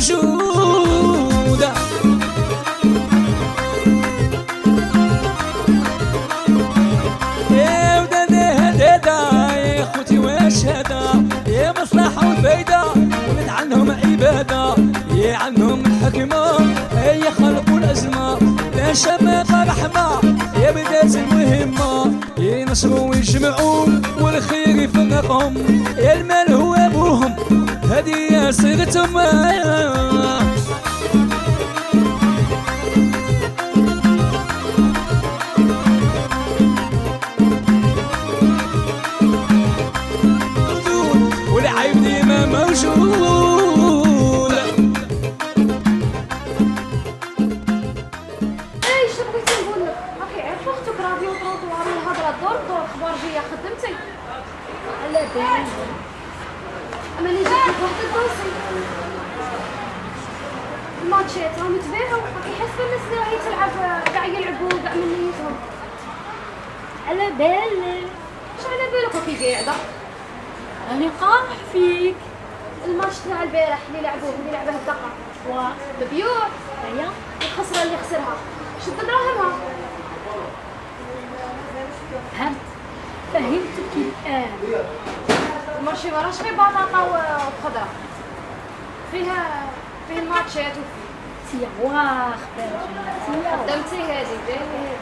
موجودة. يا هدادا يا خوتي يا عنهم عبادة يا عنهم الحكمة هي خلقوا الأزمة لا شماتة رحمة يا بداية المهمة ينصروا ويجمعوا والخير يفرقهم يا المال هو أبوهم. هذه صيغتهم موجود والعيب ديما موجود. الماتشات راهم يتباعوا راكي حاسبه الناس اللي راهي تلعب كاع يلعبوا كاع من نيتهم على بالي اش على بالك راكي قاعدة راني قاح فيك. الماتش تاع البارح اللي لعبوه اللي لعبه الدقه واه ببيوع هيا الخسرة اللي خسرها شد دراهمها فهمت فهمتك الآن؟ الماتش ما راهش بطاطا وخضره فيها فيه الماتشات. وفيه باجي سيا خدمتي هذه باهي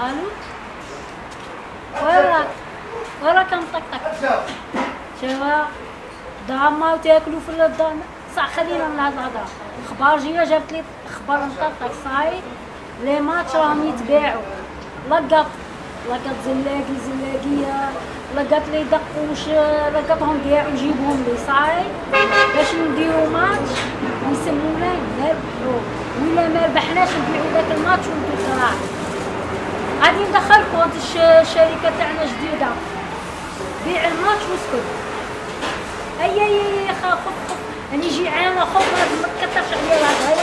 ألو وراك وراك نطقطق شوا دراما وتاكلوا في الدار صح خلينا من هاد الهضره الاخبار جاية جابت لي خبر نطقطق صاي لي ماتش راهم يتباعوا لقط لقط زلاقي زلاقية لقط لي دقوش لقطهم كاع وجيبهم لي صاي باش نديرو ماتش يسمونا نربحو ولا ما ربحناش نبيعو داك الماتش وانتو صراحة. غادي ندخلكم هاد الش- الشركة تاعنا جديدة. بيع الماتش واسكت. اي اي اي خا خف راني جيعانه خف ما تكثرش عليا هذا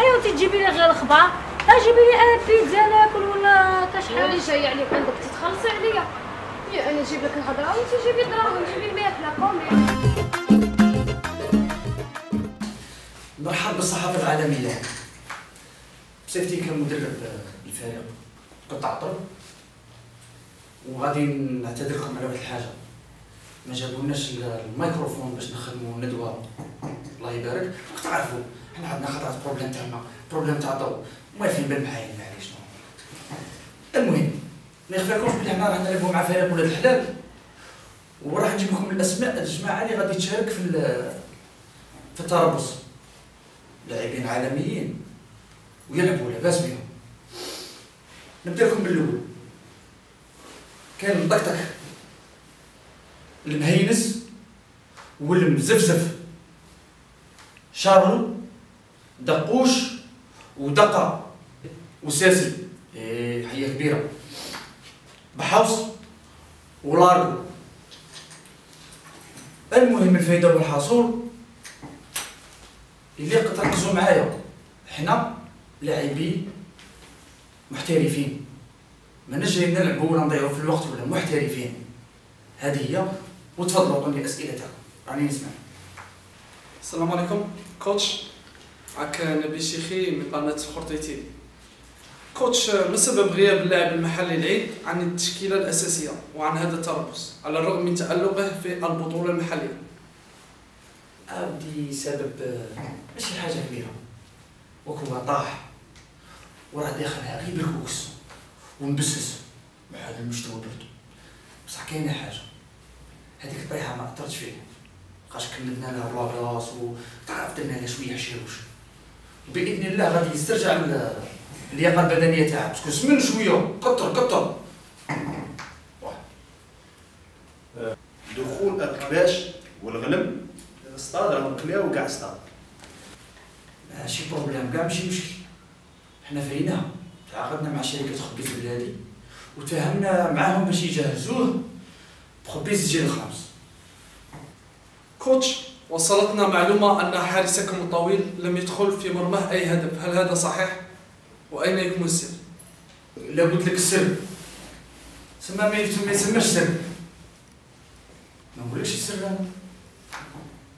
ايوا تجيبي لي غير الاخبار ها جيبي لي آه بيتزا ناكل ولا كاش أنا اللي جاي عليك عندك تتخلصي عليا. يا أنا نجيب لك الهضرة وانت جيبي الدراهم جيبي الماكله كومي مرحبا بالصحافة العالمية بصفتي كمدرب الفريق. قطاع الطب وغادي نعتذركم على واحد الحاجة. ما جابولناش الميكروفون باش نخدموا ندوة الله يبارك. راك تعرفوا حنا عندنا خطرات problème تاع الماء problème تاع الضوء. موالفين بالمحاين معليش المهم ما يخفاكمش بلي حنا راح نلعبوا مع فريق ولاد الحلال. وراح نجيب لكم الأسماء الجماعة اللي غادي تشارك في في التربص لاعبين عالميين. ويلعبوا لاباس بهم. نبدأ لكم بالأول. كان المطقطق المهينس والمزفزف. شارل دقوش ودقة وساسي إيه حية كبيرة. بحوص ولارجو. المهم الفايدة والحصول اللي تركزوا معايا. حنا لاعبين محترفين. ما جايين نلعبوا ولا نضيعوا في الوقت ولا محترفين. هذه هي وتفضلوا عطوني اسئله تاعكم راني نسمع. السلام عليكم. كوتش معك نبي شيخي من قناة خرطيتي كوتش ما سبب غياب اللاعب المحلي العيد عن التشكيلة الأساسية وعن هذا التربص على الرغم من تألقه في البطولة المحلية؟ عندي سبب ماشي حاجة كبيرة. وكو طاح وراه داخلها غير بالكوكس ومبسس مع هذا المستوى برضو. بصح كاينة حاجة. هذيك الطيحه ما أثرتش فيها بقاش كلمنا لها بلاص وتعرف درنا لها شوية حشاوش بإذن الله غادي يسترجع ال- اللياقه البدنية تاعها. باسكو سمن شوية. كتر كتر. دخول الكباش والغنم. اصطاد راهم كلاو كاع اصطاد ماشي problème. كاع ماشي مشكل. حنا فايناها تعاقدنا مع شركة خبيز بلادي. وتفاهمنا معاهم باش يجهزوه بخبيز الجيل الخامس coach وصلتنا معلومة أن حارسكم الطويل لم يدخل في مرماه أي هدف. هل هذا صحيح؟ وأين يكمن السر؟ لا قلت لك السر. سما ما يسماش سر. ما نقولكش السر أنا.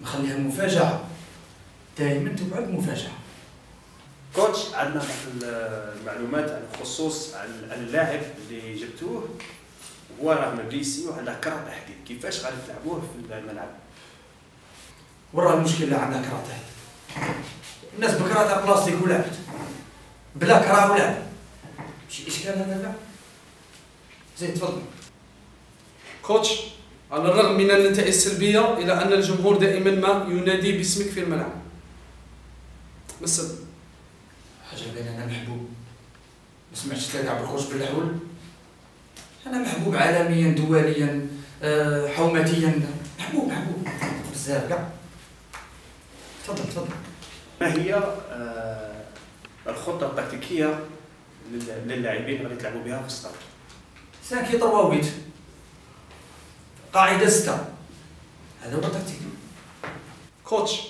نخليها مفاجأة. دائما تبعد مفاجأة. كوتش عندنا المعلومات عن خصوص عن اللاعب اللي جبتوه. هو راه مدريسي وعنده كره تحديد كيفاش غادي تلعبوه في الملعب؟ وراه المشكل اللي عندنا كراتات الناس بكراتها بلاستيك ولعبت. بلا كرا ولعب. شي إشكال هذا كاع زيد تفضل. كوتش على الرغم من النتائج السلبية إلا أن الجمهور دائما ما ينادي باسمك في الملعب. ما السبب؟ حاجة بين أنا محبوب ما سمعتش تلاقي عبد الخوش بالحول؟ أنا محبوب عالميا دوليا آه، حومتيا محبوب محبوب. بزاف كاع تفضل تفضل. ما هي آه، الخطة التكتيكية لل- للاعبين اللي غادي تلعبوا بها في الستار؟ سانكي طواويت قاعدة ستة. هذا هو التكتيك. coach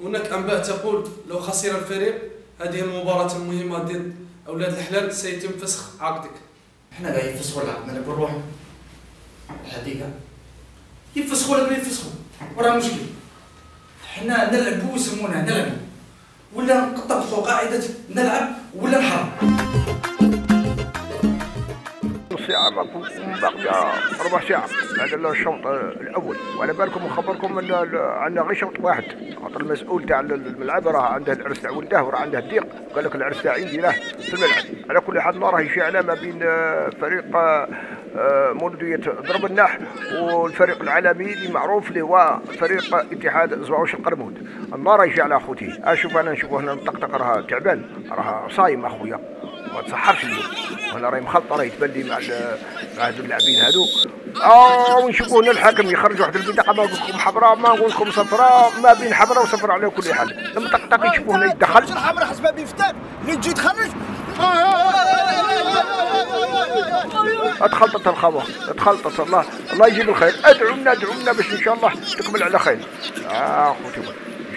هناك أنباء تقول لو خسر الفريق هذه المباراة المهمة ضد أولاد الحلال سيتم فسخ عقدك. إحنا لا يفسخوا العقد مالك بنروح الحديقة. يفسخوا ولا ما يفسخوا وراه مشكل حنا نلعبوا يسمونا نلعبوا ولا نطبقوا قاعدة نلعب ولا نحرم ماكو باقية ربع ساعة هذا الشوط الأول. وعلى بالكم نخبركم أن عندنا غير شوط واحد. خاطر المسؤول تاع الملعب راه عنده العرس تاع ولده وراه عنده الضيق. قال لك العرس تاعي نديره في الملعب. على كل حال الله راهي شاعلة ما بين آه، فريق آه، آه، مولودية ضرب النح والفريق العالمي اللي معروف اللي هو فريق اتحاد زواوش القرمود. النار راهي شاعلة اخوتي أشوف أنا نشوفه هنا مطقطق راه تعبان راه صايم أخويا. ما تسحرش اليوم وأنا راهي مخلطه راهي تبان لي مع مع هذو اللاعبين هذو آه ونشوفوا هنا الحكم يخرج واحد البطاقه ما نقول لكم حمراء ما نقول لكم صفراء ما بين حمراء وصفراء على كل حال لما طقطق يشوفوا هنا يدخل الحمراء حسب بيفتان اللي تجي تخرج اتخلطت الخبر اتخلطت الله الله يجيب الخير ادعوا لنا ادعوا لنا باش ان شاء الله تكمل على خير آه خوتي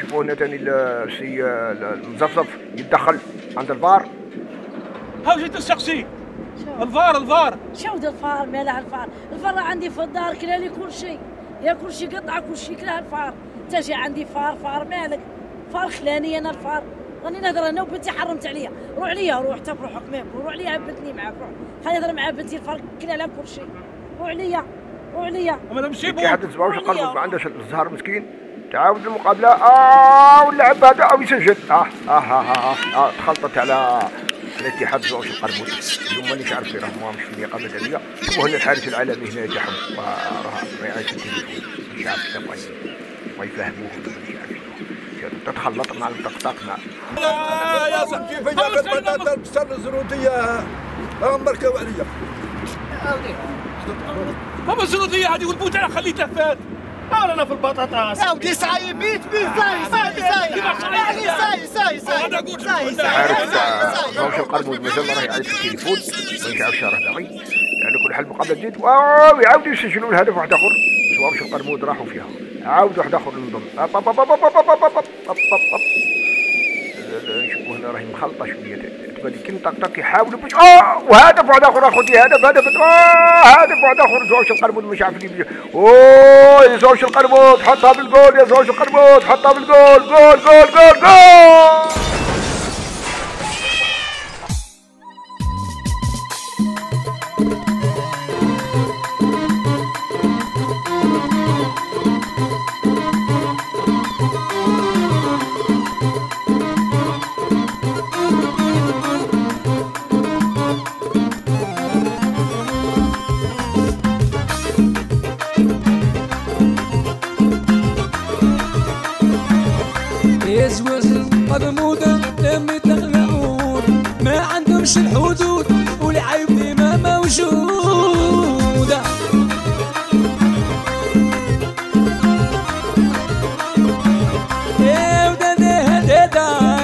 شوفوا هنا ثاني السي المزفزف يتدخل عند الفار هاو جيت الشخصي الفار الفار. شو ده الفار؟ مالها الفار. الفار عندي في الدار كلا لي كل شيء يا كل شيء قطع كل شيء كلا الفار. تجي عندي فار فار مالك. فار خلاني أنا الفار. راني نهضر أنا وبنتي حرمت عليا. روح ليا روح انت بروحك ميم روح ليا بنتني معاك روح. خليني نهضر مع بنتي الفار كلا على كل شيء روح ليا روح ليا. أما نمشي كي حد تسمعوش ما عندهاش الزهر مسكين. تعاود المقابلة. آه واللاعب هذا أو يسجل. آه آه آه آه, آه تخلطت على التي حبس عشر قرموت اليوم اللي كيعرف فين راه مهم شوية قبل عليا. وهنا الحارس العالمي هنا يتحم راه ما يعرفش التليفون مش عارف شنو ما يفهموه مش عارف تتخلط مع الطقطاق مع يا صاحبي فين جابت البطاطا البصل الزروديه مركب عليا. ما الزروديه هذه والبوت أنا خليتها فات. مالنا في البطاطا أو ساي ساي ساي ساي. ساي. ساي ساي ساي. ساي ساي ساي ساي. ساي ساي ساي ساي ساي ساي ساي ساي ساي كل حال مقابلة جديد واو يعاودوا يسجلوا الهدف واحد آخر. بس واش القرمود راحوا فيها. عاود واحد آخر ينضم شوفوا هنا راهي مخلطة شوية. تبان كي طق يحاولوا باش آه وهدف واحد آخر اخوتي هدف هدف آه هدف واحد آخر. زوج القرمود مش عارف اللي أوه يا زوج القرمود حطها بالجول يا زوج القرمود حطها بالجول جول جول جول جول. موجودة. يا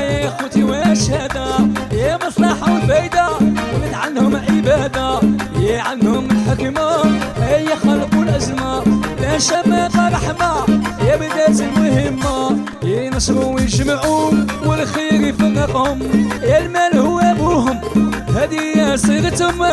يا خوتي يا عنهم عبادة. عنهم الحكمة يا خلقوا الأزمة لا شباب رحمة يا بداية المهمة. ينصروا ويجمعوا والخير يفرقهم يا المال هو أبوهم هدي صيغتهم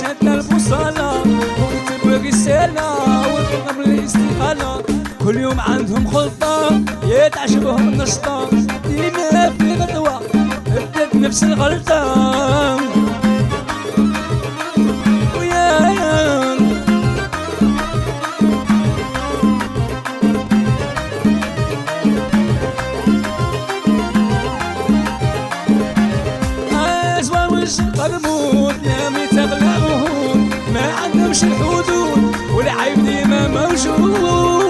شهدنا البوصالة ونكتب رسالة ونطلب الاستقالة كل يوم عندهم خلطة يا تعجبهم النشطة. ديما في غدوة بدات نفس الغلطة. الحبيب ديما موجود.